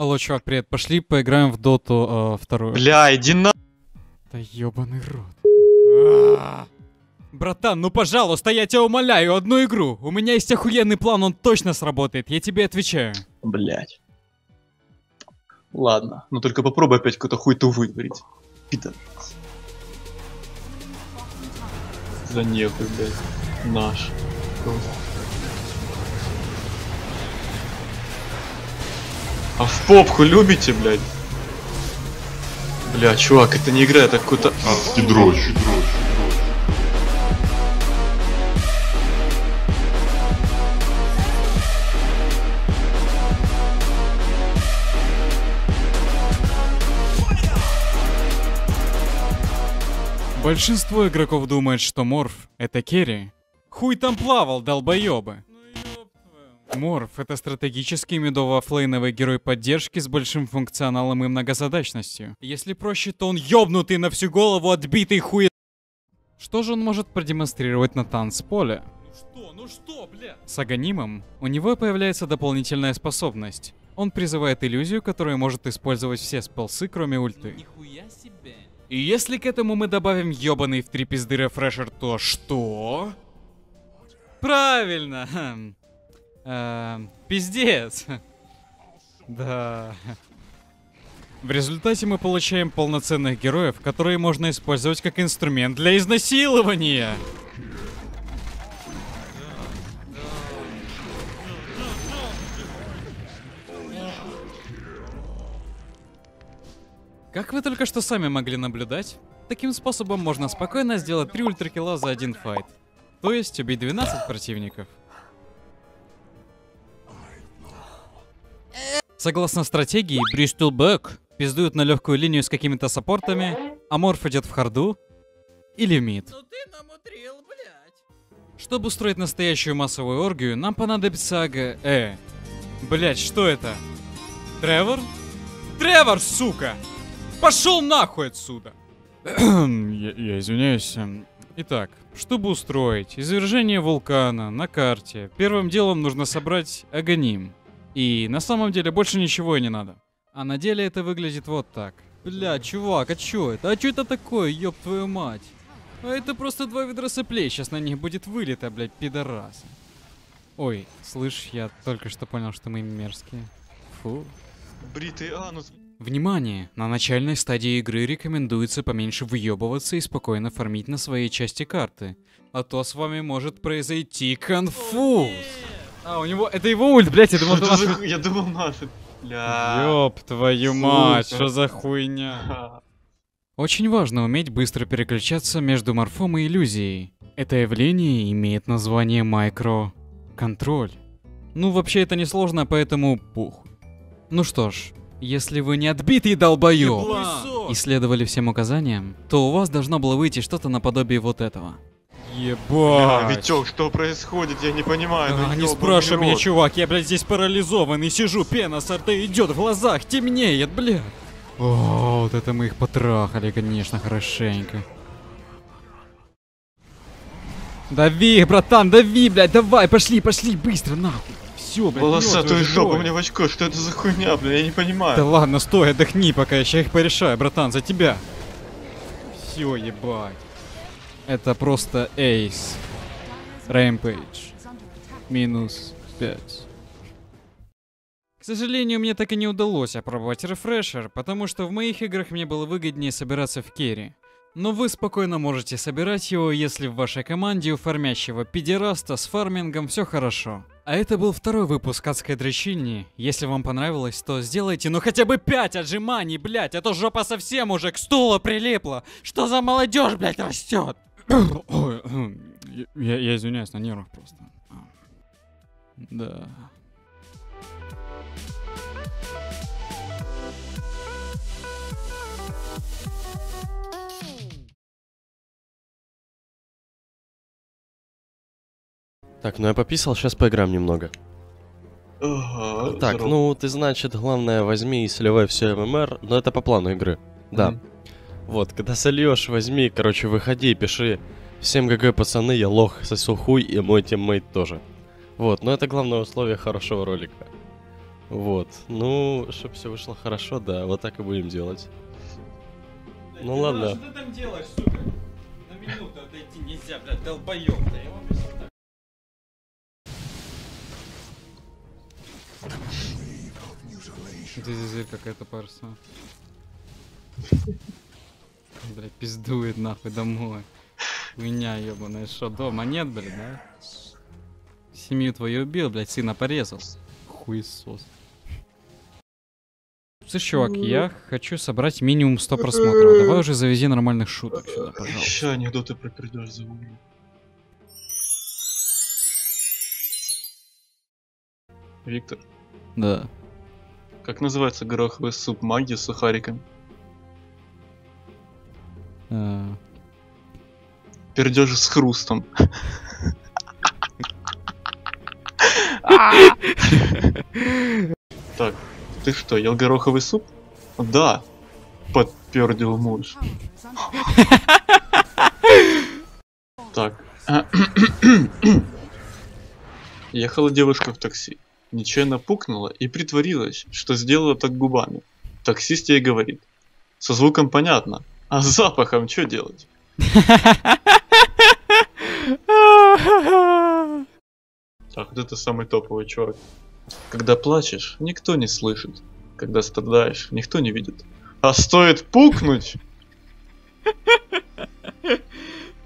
Алло, чувак, привет. Пошли поиграем в доту э, вторую. Бля, иди на... Да ёбаный рот. А. Братан, ну пожалуйста, я тебя умоляю, одну игру. У меня есть охуенный план, он точно сработает, я тебе отвечаю. Блять. Ладно, но только попробуй опять какой-то хуй-то вытворить. Питер. За нехуй, блядь. Наш. А в попку любите, блядь? Бля, чувак, это не игра, это какой-то... Адский дрочь. Большинство игроков думает, что Морф — это керри. Хуй там плавал, долбоёбы. Морф — это стратегический медово-флейновый герой поддержки с большим функционалом и многозадачностью. Если проще, то он ёбнутый на всю голову отбитый хуй... Что же он может продемонстрировать на танцполе? Ну что, ну что, бля? С Аганимом у него появляется дополнительная способность. Он призывает иллюзию, которая может использовать все спелсы, кроме ульты. Нихуя себе. И если к этому мы добавим ёбаный в три пизды рефрешер, то что? Правильно! Эм, пиздец. Да. В результате мы получаем полноценных героев, которые можно использовать как инструмент для изнасилования. Как вы только что сами могли наблюдать, таким способом можно спокойно сделать 3 ультракилла за один файт. То есть убить 12 противников. Согласно стратегии, Брistol пиздуют на легкую линию с какими-то саппортами, а Морф идет в харду или в мид. Ну намудрил. Чтобы устроить настоящую массовую оргию, нам понадобится ага... Э. Блять, что это? Тревор? Тревор, сука! Пошел нахуй отсюда! я, я извиняюсь. эм. Итак, чтобы устроить извержение вулкана на карте, первым делом нужно собрать агоним. И на самом деле больше ничего и не надо. А на деле это выглядит вот так. Бля, чувак, а чё это? А чё это такое, ёб твою мать? А это просто два ведра соплей, сейчас на них будет вылета, блядь, пидорасы. Ой, слышь, я только что понял, что мы мерзкие. Фу. Бритый анус. Внимание! На начальной стадии игры рекомендуется поменьше выебываться и спокойно фармить на своей части карты. А то с вами может произойти конфуз. А, у него... Это его ульт, блядь, я думал, Что это хуй? Я думал, наши. Бля. Ёб твою Сука. мать, что за хуйня? Очень важно уметь быстро переключаться между морфом и иллюзией. Это явление имеет название майкро-контроль. Ну, вообще это несложно, поэтому пух. Ну что ж, если вы не отбитый долбоёб, исследовали всем указаниям, то у вас должно было выйти что-то наподобие вот этого. Ебать. Витек, что происходит? Я не понимаю. ну А, не ёбаный спрашивай меня, чувак, я, блядь, здесь парализованный, сижу, пена с рта идет в глазах, темнеет, блядь. О, вот это мы их потрахали, конечно, хорошенько. Дави, братан, дави, блядь, давай, пошли, пошли, быстро, нахуй. Все, блядь, Волосатую жопу мне в очко. Что это за хуйня, бля? Я не понимаю. Да ладно, стой, отдохни, пока я сейчас их порешаю, братан, за тебя. Все, ебать. Это просто ace. Rampage. Минус 5. К сожалению, мне так и не удалось опробовать refresher, потому что в моих играх мне было выгоднее собираться в carry. Но вы спокойно можете собирать его, если в вашей команде у фармящего педераста с фармингом все хорошо. А это был второй выпуск адской дрочильни. Если вам понравилось, то сделайте ну хотя бы 5 отжиманий, блять, а то жопа совсем уже к стулу прилипла. Что за молодежь, блять, растет? Ой, я, я извиняюсь, на нервах просто. Да. Так, ну я пописал, сейчас поиграем немного. Ага, так, здорово. ну ты, значит, главное возьми и сливай все MMR, но это по плану игры. Да. Мгм. Вот, когда сольешь, возьми, короче, выходи и пиши. Всем GG, пацаны, я лох, сосу хуй, и мой тиммейт тоже. Вот, но это главное условие хорошего ролика. Вот. Ну, чтобы все вышло хорошо, да, вот так и будем делать. Ну ладно. Что ты там делаешь, сука? На минуту отойти нельзя, блядь, долбоёб. Да я вам. Здесь какая-то парса. Блядь, пиздует нахуй домой. Меня ебаная, что дома нет, блядь, да? Семью твою убил, блядь, сына порезал. Хуесос. Слышь, чувак, я хочу собрать минимум 100 просмотров. Давай уже завези нормальных шуток сюда, пожалуйста. Еще анекдоты про пердеж забыл. Виктор, Да. как называется гороховый суп магии с сухариками? А, Пердеж с хрустом. Так, ты что, ел гороховый суп? Да, подпердил муж. Так. Ехала девушка в такси. Нечаянно пукнула и притворилась, что сделала так губами. Таксист ей говорит. Со звуком понятно, а с запахом что делать? Так, вот это самый топовый чувак. Когда плачешь, никто не слышит. Когда страдаешь, никто не видит. А стоит пукнуть,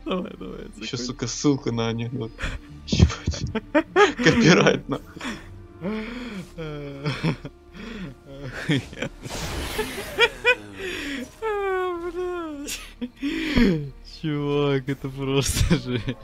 Давай, давай. еще, сука, ссылка на анекдот. Ебать. Копирайт, на. это просто жесть.